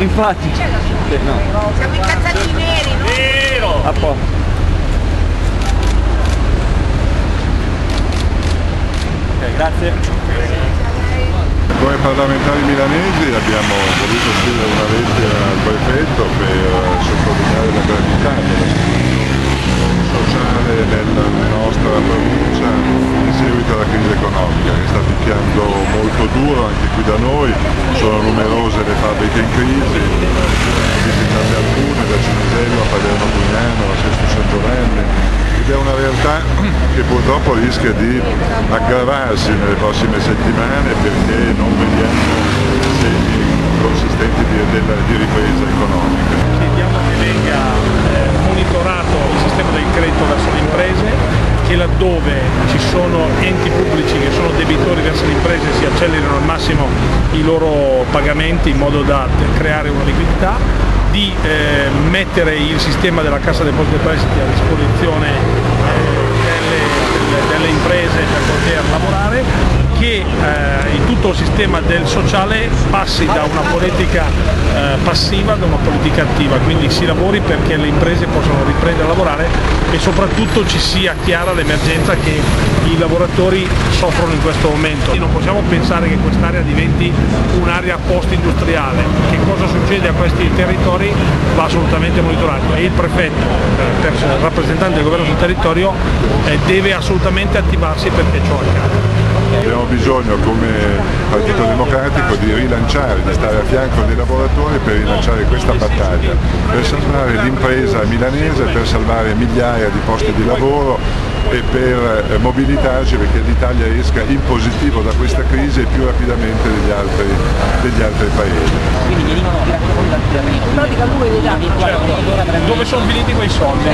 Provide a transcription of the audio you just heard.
Infatti. Sì, no. Siamo incazzati neri, no? Vero! A posto. Ok, grazie. Come parlamentari milanesi abbiamo voluto scrivere una lettera al prefetto per sottolineare la gravità da noi, sono numerose le fabbriche in crisi, visitate alcune da Cinisello a Paderno Pugnano, a Sesto San Giovanni, ed è una realtà che purtroppo rischia di aggravarsi nelle prossime settimane perché non vediamo segni consistenti di, della, di ripresa economica. Chiediamo che venga eh, monitorato il sistema del credito verso le imprese, che laddove ci sono enti pubblici che sono debitori verso le imprese si accelerino al massimo i loro pagamenti in modo da creare una liquidità, di eh, mettere il sistema della Cassa Depositi e Prestiti a disposizione eh, delle, delle, delle imprese per poter lavorare, che eh, tutto il sistema del sociale passi da una politica eh, passiva ad una politica attiva, quindi si lavori perché le imprese possano riprendere a lavorare e soprattutto ci sia chiara l'emergenza che i lavoratori soffrono in questo momento. Non possiamo pensare che quest'area diventi un'area post-industriale, che cosa succede a questi territori va assolutamente monitorato e il prefetto, eh, per rappresentante del governo sul territorio, eh, deve assolutamente attivarsi perché ciò accada. Bisogno come Partito Democratico di rilanciare, di stare a fianco dei lavoratori per rilanciare questa battaglia, per salvare l'impresa milanese, per salvare migliaia di posti di lavoro e per eh, mobilitarci perché l'Italia esca in positivo da questa crisi e più rapidamente degli altri, degli altri paesi. Certo, dove sono finiti quei soldi?